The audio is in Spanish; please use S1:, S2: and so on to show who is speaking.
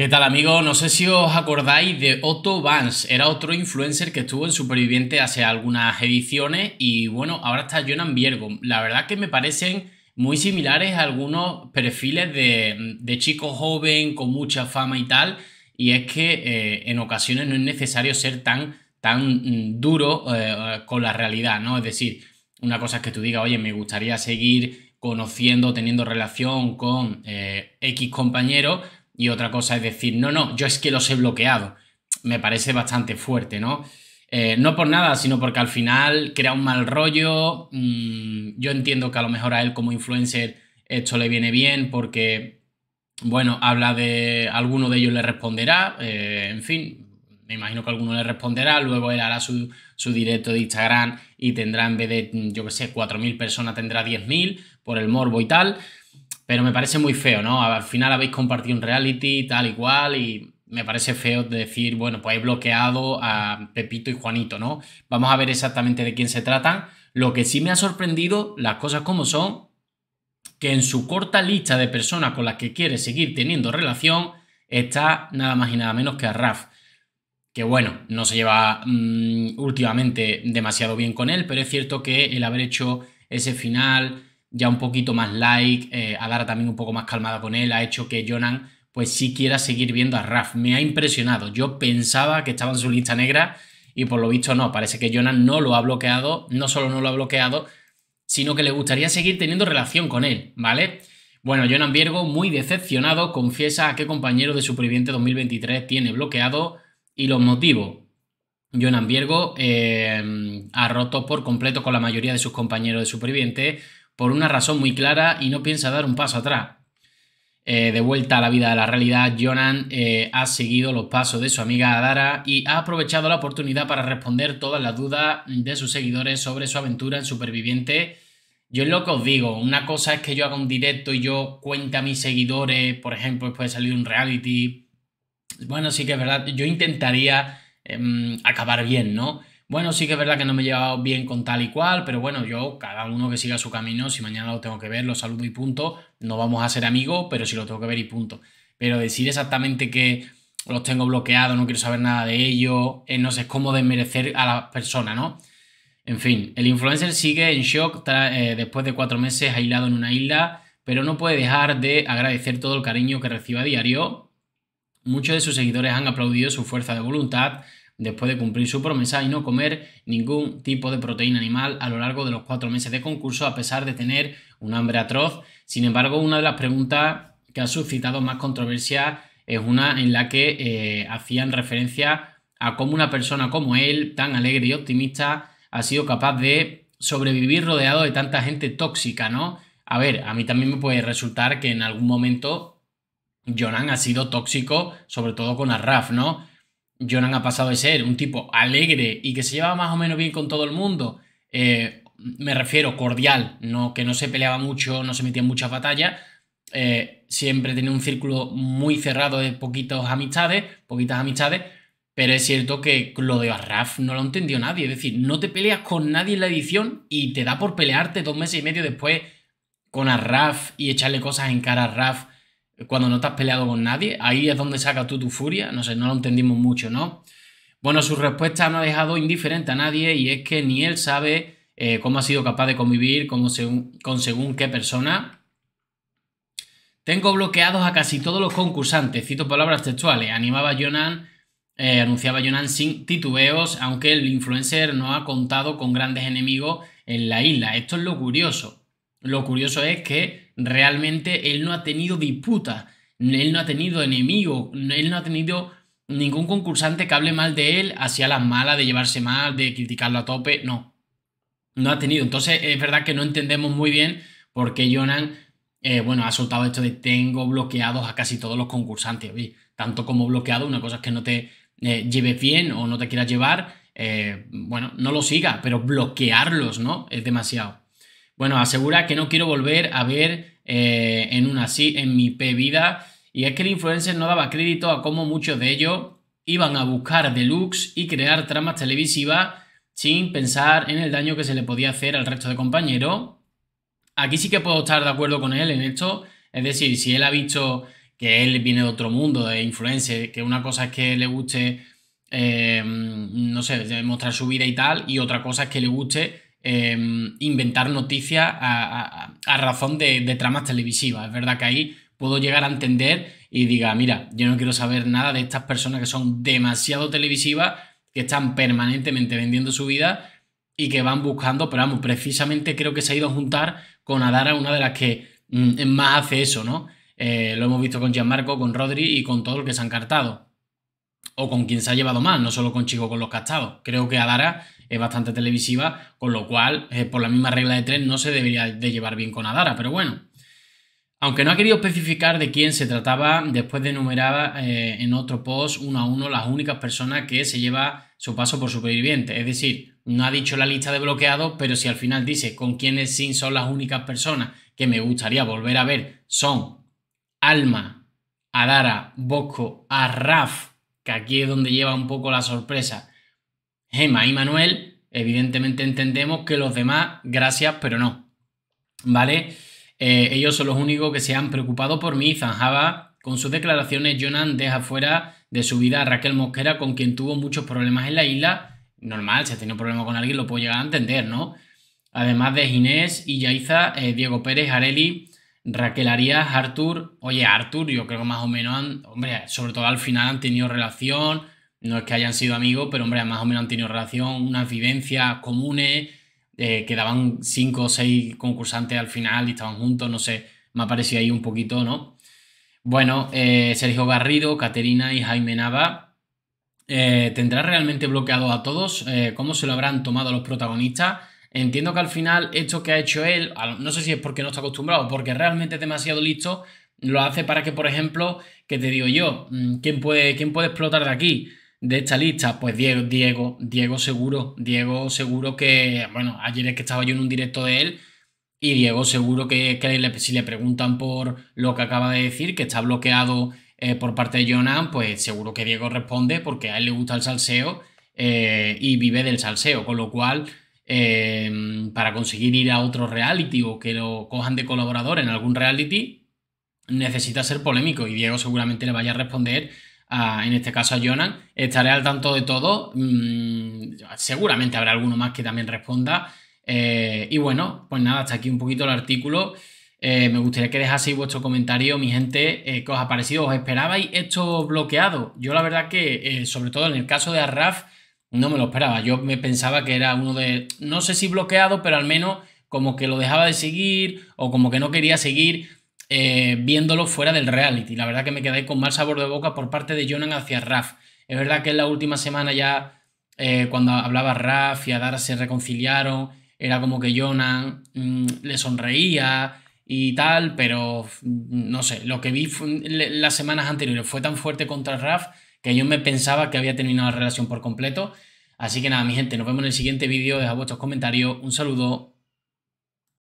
S1: ¿Qué tal amigos? No sé si os acordáis de Otto Vance, era otro influencer que estuvo en Superviviente hace algunas ediciones y bueno, ahora está Jonan Viergo. La verdad que me parecen muy similares a algunos perfiles de, de chico joven con mucha fama y tal y es que eh, en ocasiones no es necesario ser tan, tan mm, duro eh, con la realidad, ¿no? Es decir, una cosa es que tú digas, oye, me gustaría seguir conociendo, teniendo relación con eh, X compañero, y otra cosa es decir, no, no, yo es que los he bloqueado. Me parece bastante fuerte, ¿no? Eh, no por nada, sino porque al final crea un mal rollo. Mm, yo entiendo que a lo mejor a él como influencer esto le viene bien porque, bueno, habla de... Alguno de ellos le responderá, eh, en fin, me imagino que alguno le responderá, luego él hará su, su directo de Instagram y tendrá en vez de, yo qué sé, 4.000 personas, tendrá 10.000 por el morbo y tal. Pero me parece muy feo, ¿no? Al final habéis compartido un reality, tal y cual, y me parece feo decir, bueno, pues he bloqueado a Pepito y Juanito, ¿no? Vamos a ver exactamente de quién se tratan. Lo que sí me ha sorprendido, las cosas como son, que en su corta lista de personas con las que quiere seguir teniendo relación está nada más y nada menos que a Raf. Que bueno, no se lleva mm, últimamente demasiado bien con él, pero es cierto que el haber hecho ese final ya un poquito más like, eh, Adara también un poco más calmada con él, ha hecho que Jonan pues sí quiera seguir viendo a Raf. Me ha impresionado. Yo pensaba que estaba en su lista negra y por lo visto no. Parece que Jonan no lo ha bloqueado, no solo no lo ha bloqueado, sino que le gustaría seguir teniendo relación con él, ¿vale? Bueno, Jonan Viergo, muy decepcionado, confiesa a qué compañero de Superviviente 2023 tiene bloqueado y los motivos. Jonan Viergo eh, ha roto por completo con la mayoría de sus compañeros de Superviviente por una razón muy clara y no piensa dar un paso atrás. Eh, de vuelta a la vida de la realidad, Jonan eh, ha seguido los pasos de su amiga Adara y ha aprovechado la oportunidad para responder todas las dudas de sus seguidores sobre su aventura en Superviviente. Yo es lo que os digo, una cosa es que yo haga un directo y yo cuente a mis seguidores, por ejemplo, después de salir un reality. Bueno, sí que es verdad, yo intentaría em, acabar bien, ¿no? Bueno, sí que es verdad que no me he llevado bien con tal y cual, pero bueno, yo, cada uno que siga su camino, si mañana lo tengo que ver, lo saludo y punto. No vamos a ser amigos, pero sí lo tengo que ver y punto. Pero decir exactamente que los tengo bloqueados, no quiero saber nada de ellos, eh, no sé, es como desmerecer a la persona, ¿no? En fin, el influencer sigue en shock eh, después de cuatro meses aislado en una isla, pero no puede dejar de agradecer todo el cariño que recibe a diario. Muchos de sus seguidores han aplaudido su fuerza de voluntad después de cumplir su promesa y no comer ningún tipo de proteína animal a lo largo de los cuatro meses de concurso, a pesar de tener un hambre atroz. Sin embargo, una de las preguntas que ha suscitado más controversia es una en la que eh, hacían referencia a cómo una persona como él, tan alegre y optimista, ha sido capaz de sobrevivir rodeado de tanta gente tóxica, ¿no? A ver, a mí también me puede resultar que en algún momento Jonan ha sido tóxico, sobre todo con Arraf, ¿no? Jonan ha pasado de ser un tipo alegre y que se llevaba más o menos bien con todo el mundo, eh, me refiero cordial, no, que no se peleaba mucho, no se metía en muchas batallas, eh, siempre tenía un círculo muy cerrado de poquitas amistades, poquitas amistades, pero es cierto que lo de Arraf no lo entendió nadie, es decir, no te peleas con nadie en la edición y te da por pelearte dos meses y medio después con Arraf y echarle cosas en cara a Arraf cuando no has peleado con nadie, ahí es donde sacas tú tu furia, no sé, no lo entendimos mucho, ¿no? Bueno, su respuesta no ha dejado indiferente a nadie y es que ni él sabe eh, cómo ha sido capaz de convivir con según, con según qué persona. Tengo bloqueados a casi todos los concursantes, cito palabras textuales, animaba Jonan, eh, anunciaba Jonan sin titubeos, aunque el influencer no ha contado con grandes enemigos en la isla. Esto es lo curioso. Lo curioso es que realmente él no ha tenido disputa, él no ha tenido enemigo, él no ha tenido ningún concursante que hable mal de él, hacia las malas, de llevarse mal, de criticarlo a tope, no. No ha tenido. Entonces es verdad que no entendemos muy bien por qué Jonan, eh, bueno, ha soltado esto de tengo bloqueados a casi todos los concursantes. tanto como bloqueado, una cosa es que no te eh, lleves bien o no te quieras llevar, eh, bueno, no lo siga, pero bloquearlos, ¿no? Es demasiado. Bueno, asegura que no quiero volver a ver eh, en una así en mi P vida. Y es que el influencer no daba crédito a cómo muchos de ellos iban a buscar deluxe y crear tramas televisivas sin pensar en el daño que se le podía hacer al resto de compañeros. Aquí sí que puedo estar de acuerdo con él en esto. Es decir, si él ha visto que él viene de otro mundo, de influencer, que una cosa es que le guste, eh, no sé, mostrar su vida y tal, y otra cosa es que le guste eh, inventar noticias a, razón de, de, tramas televisivas. Es verdad que ahí puedo llegar a entender y diga, mira, yo no quiero saber nada de estas personas que son demasiado televisivas, que están permanentemente vendiendo su vida y que van buscando, pero vamos, precisamente creo que se ha ido a juntar con Adara, una de las que mm, más hace eso, ¿no? Eh, lo hemos visto con Gianmarco, con Rodri y con todo el que se han cartado. O con quien se ha llevado más, no solo con Chico con los castados. Creo que Adara es bastante televisiva, con lo cual, eh, por la misma regla de tres, no se debería de llevar bien con Adara, pero bueno. Aunque no ha querido especificar de quién se trataba, después de enumerar eh, en otro post uno a uno las únicas personas que se lleva su paso por superviviente. Es decir, no ha dicho la lista de bloqueados, pero si al final dice con quiénes sí son las únicas personas que me gustaría volver a ver, son Alma, Adara, Bosco, Arraf, aquí es donde lleva un poco la sorpresa, Gema y Manuel, evidentemente entendemos que los demás, gracias, pero no. ¿Vale? Eh, ellos son los únicos que se han preocupado por mí. Zanjaba con sus declaraciones, Jonan deja fuera de su vida a Raquel Mosquera, con quien tuvo muchos problemas en la isla. Normal, si ha tenido problemas con alguien, lo puedo llegar a entender, ¿no? Además de Ginés y Yaiza, eh, Diego Pérez, Areli, Raquel Arias, Artur. Oye, Artur, yo creo que más o menos han, hombre, sobre todo al final han tenido relación. No es que hayan sido amigos, pero hombre, más o menos han tenido relación, unas vivencias comunes eh, quedaban cinco o seis concursantes al final y estaban juntos, no sé, me ha parecido ahí un poquito, ¿no? Bueno, eh, Sergio Garrido, Caterina y Jaime Nava. Eh, ¿Tendrá realmente bloqueado a todos? ¿Cómo se lo habrán tomado los protagonistas? Entiendo que al final esto que ha hecho él, no sé si es porque no está acostumbrado, porque realmente es demasiado listo, lo hace para que, por ejemplo, que te digo yo, mm, ¿quién puede, quién puede explotar de aquí? de esta lista? Pues Diego, Diego, Diego seguro, Diego seguro que, bueno, ayer es que estaba yo en un directo de él y Diego seguro que, si le preguntan por lo que acaba de decir, que está bloqueado eh, por parte de Jonan, pues seguro que Diego responde porque a él le gusta el salseo eh, y vive del salseo, con lo cual... Eh, para conseguir ir a otro reality o que lo cojan de colaborador en algún reality, necesita ser polémico y Diego seguramente le vaya a responder en este caso a Jonan. Estaré al tanto de todo. Mm, seguramente habrá alguno más que también responda. Eh, y bueno, pues nada, hasta aquí un poquito el artículo. Eh, me gustaría que dejaseis vuestro comentario, mi gente, eh, qué os ha parecido. ¿Os esperabais esto bloqueado? Yo la verdad que, sobre todo en el caso de Arraf, no me lo esperaba. Yo me pensaba que era uno de, no sé si bloqueado, pero al menos como que lo dejaba de seguir o como que no quería seguir eh, viéndolo fuera del reality. La verdad que me quedé con mal sabor de boca por parte de Jonan hacia Raf. Es verdad que en la última semana ya, eh, cuando hablaba Raf y Adara se reconciliaron, era como que Jonan mm, le sonreía y tal, pero mm, no sé, lo que vi las semanas anteriores fue tan fuerte contra Raf que yo me pensaba que había terminado la relación por completo. Así que nada, mi gente, nos vemos en el siguiente vídeo, deja vuestros comentarios, un saludo.